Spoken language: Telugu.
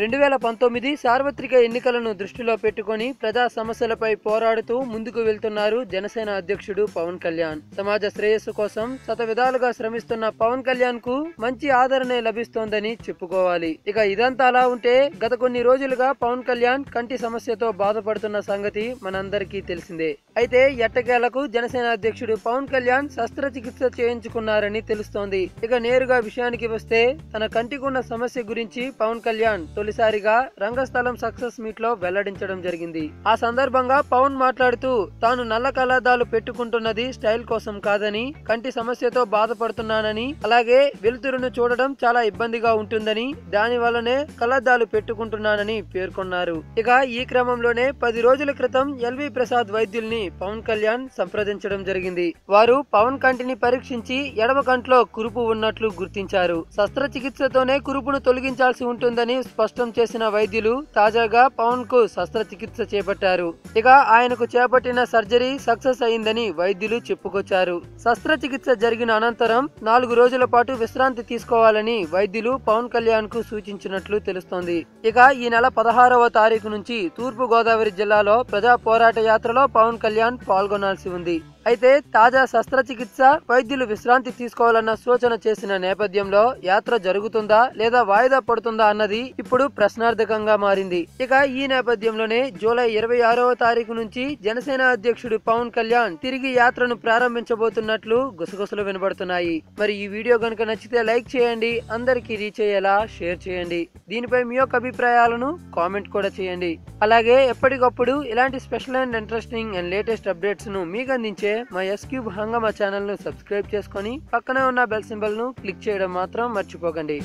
రెండు వేల పంతొమ్మిది సార్వత్రిక ఎన్నికలను దృష్టిలో పెట్టుకొని ప్రజా సమస్యలపై పోరాడుతూ ముందుకు వెళ్తున్నారు జనసేన అధ్యక్షుడు పవన్ కళ్యాణ్. సమాజ శ్రేయస్సు కోసం శత విధాలుగా శ్రమిస్తున్న పవన్ కళ్యాణ్కు మంచి ఆదరణ లభిస్తోందని చెప్పుకోవాలి. ఇక ఇదంతా అలా ఉంటే గత కొన్ని రోజులుగా పవన్ కళ్యాణ్ కంటి సమస్యతో బాధపడుతున్న సంగతి మనందరికీ తెలిసిందే. అయితే ఎట్టకేలకు జనసేన అధ్యక్షుడు పవన్ కళ్యాణ్ శస్త్రచికిత్స చేయించుకున్నారని తెలుస్తోంది. ఇక నేరుగా విషయానికి వస్తే తన కంటికున్న సమస్య గురించి పవన్ కళ్యాణ్ తొలిసారిగా రంగస్థలం సక్సెస్ మీట్లో వెల్లడించడం జరిగింది. ఆ సందర్భంగా పవన్ మాట్లాడుతూ తాను నల్ల కళాదాలు పెట్టుకుంటున్నది స్టైల్ కోసం కాదని కంటి సమస్యతో బాధపడుతున్నానని అలాగే వెలుతురును చూడడం చాలా ఇబ్బందిగా ఉంటుందని దాని వల్లనే కళాదాలు పెట్టుకుంటున్నానని పేర్కొన్నారు. ఇక ఈ క్రమంలోనే పది రోజుల క్రితం ఎల్వి ప్రసాద్ వైద్యుల్ని పవన్ కళ్యాణ్ సంప్రదించడం జరిగింది. వారు పవన్ కంటిని పరీక్షించి ఎడమ కంట్లో కురుపు ఉన్నట్లు గుర్తించారు. శస్త్రచికిత్సతోనే కురుపును తొలగించాల్సి ఉంటుందని స్పష్టం చేసిన వైద్యులు తాజాగా పవన్కు శస్త్రచికిత్స చేపట్టారు. ఇక ఆయనకు చేపట్టిన సర్జరీ సక్సెస్ అయిందని వైద్యులు చెప్పుకొచ్చారు. శస్త్రచికిత్స జరిగిన అనంతరం నాలుగు రోజుల పాటు విశ్రాంతి తీసుకోవాలని వైద్యులు పవన్ కళ్యాణ్కు సూచించినట్లు తెలుస్తోంది. ఇక ఈ నెల పదహారవ తారీఖు నుంచి తూర్పు గోదావరి జిల్లాలో ప్రజా పోరాట యాత్రలో పవన్ కళ్యాణ్ పాల్గొనాల్సి ఉంది. అయితే తాజా శస్త్రచికిత్స వైద్యులు విశ్రాంతి తీసుకోవాలన్న సూచన చేసిన నేపథ్యంలో యాత్ర జరుగుతుందా లేదా వాయిదా పడుతుందా అన్నది ఇప్పుడు ప్రశ్నార్థకంగా మారింది. ఇక ఈ నేపథ్యంలోనే జూలై ఇరవై ఆరవ తారీఖు నుంచి జనసేన అధ్యక్షుడు పవన్ కళ్యాణ్ తిరిగి యాత్రను ప్రారంభించబోతున్నట్లు గుసగుసలు వినబడుతున్నాయి. మరి ఈ వీడియో కనుక నచ్చితే లైక్ చేయండి అందరికీ రీచ్ అయ్యేలా షేర్ చేయండి. దీనిపై మీ యొక్క అభిప్రాయాలను కామెంట్ కూడా చేయండి. అలాగే ఎప్పటికప్పుడు ఇలాంటి special and interesting and latest అప్డేట్స్ను మీకు అందించే మా ఎస్ క్యూబ్ హంగమా ఛానల్ను సబ్స్క్రైబ్ చేసుకొని పక్కనే ఉన్న బెల్ సింబల్ను క్లిక్ చేయడం మాత్రం మర్చిపోకండి.